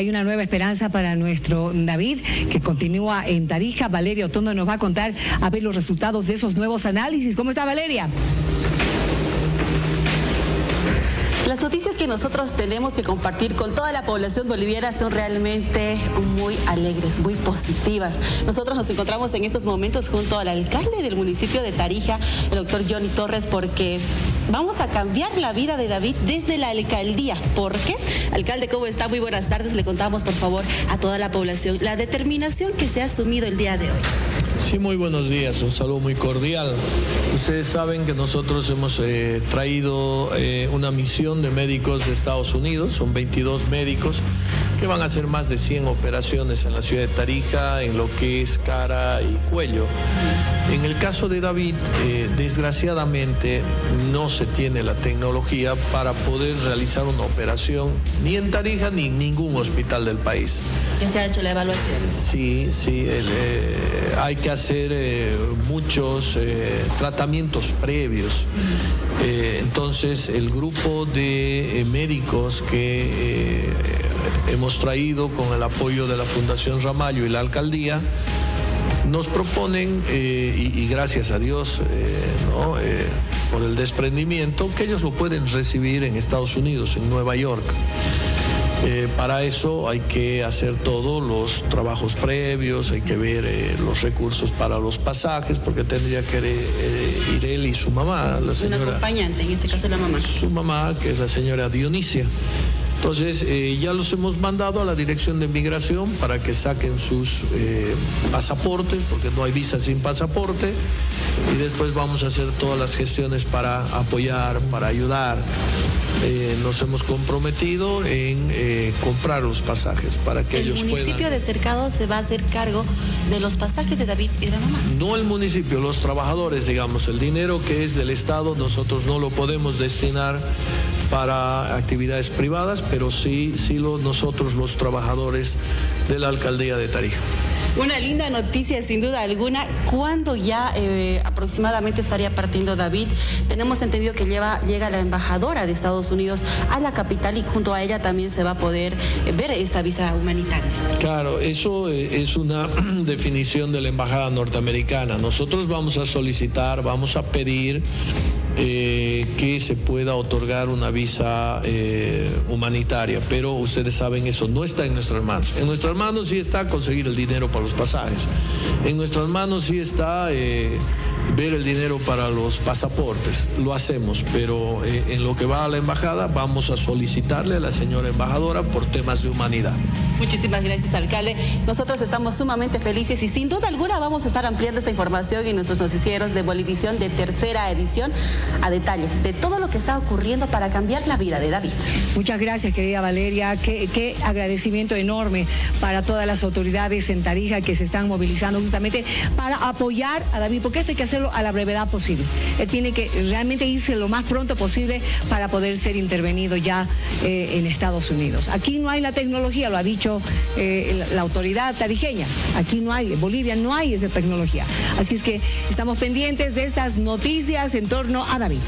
esperanza para nuestro David, que continúa en Tarija. Valeria Otondo nos va a contar a ver los resultados de esos nuevos análisis. ¿Cómo está Valeria? Las noticias que nosotros tenemos que compartir con toda la población boliviana son realmente muy alegres, muy positivas. Nosotros nos encontramos en estos momentos junto al alcalde del municipio de Tarija, el doctor Johnny Torres, porque vamos a cambiar la vida de David desde la alcaldía. ¿Por qué? Alcalde, ¿cómo está? Muy buenas tardes. Le contamos, por favor, a toda la población la determinación que se ha asumido el día de hoy. Sí, muy buenos días, un saludo muy cordial. Ustedes saben que nosotros hemos eh, traído eh, una misión de médicos de Estados Unidos, son 22 médicos que van a hacer más de 100 operaciones en la ciudad de Tarija, en lo que es cara y cuello. En el caso de David, eh, desgraciadamente no se tiene la tecnología para poder realizar una operación ni en Tarija ni en ningún hospital del país. ¿Ya se ha hecho la evaluación? Sí, sí, hay que hacer eh, muchos eh, tratamientos previos. Eh, entonces, el grupo de médicos que hemos traído con el apoyo de la Fundación Ramallo y la alcaldía, nos proponen, y, gracias a Dios por el desprendimiento, que ellos lo pueden recibir en Estados Unidos, en Nueva York. Eh, para eso hay que hacer todos los trabajos previos, hay que ver eh, los recursos para los pasajes, porque tendría que eh, ir él y su mamá, la señora. Un acompañante, en este caso la mamá. Su mamá, que es la señora Dionisia. Entonces, ya los hemos mandado a la Dirección de Migración para que saquen sus pasaportes, porque no hay visa sin pasaporte, y después vamos a hacer todas las gestiones para apoyar, para ayudar. Eh, nos hemos comprometido en eh, comprar los pasajes para que ellos puedan. ¿El municipio de Cercado se va a hacer cargo de los pasajes de David y de la mamá? No el municipio, los trabajadores, digamos. El dinero que es del Estado, nosotros no lo podemos destinar para actividades privadas, pero sí, sí lo, nosotros los trabajadores de la alcaldía de Tarija. Una linda noticia, sin duda alguna. ¿Cuándo ya eh, aproximadamente estaría partiendo David? Tenemos entendido que lleva, llega la embajadora de Estados Unidos a la capital y junto a ella también se va a poder eh, ver esta visa humanitaria. Claro, eso eh, es una definición de la embajada norteamericana. Nosotros vamos a solicitar, vamos a pedir eh, que se pueda otorgar una visa eh, humanitaria, pero ustedes saben eso no está en nuestras manos. En nuestras manos sí está conseguir el dinero para los pasajes. En nuestras manos sí está eh, ver el dinero para los pasaportes. Lo hacemos, pero en lo que va a la embajada vamos a solicitarle a la señora embajadora por temas de humanidad. Muchísimas gracias, alcalde. Nosotros estamos sumamente felices y sin duda alguna vamos a estar ampliando esta información en nuestros noticieros de Bolivisión de tercera edición a detalle de todo lo que está ocurriendo para cambiar la vida de David. Muchas gracias, querida Valeria. Qué, agradecimiento enorme para todas las autoridades en Tarija que se están movilizando justamente para apoyar a David, porque esto hay que hacerlo a la brevedad posible. Él tiene que realmente irse lo más pronto posible para poder ser intervenido ya eh, en Estados Unidos. Aquí no hay la tecnología, lo ha dicho eh, la, autoridad tarijeña. Aquí no hay, en Bolivia no hay esa tecnología. Así es que estamos pendientes de estas noticias en torno a David.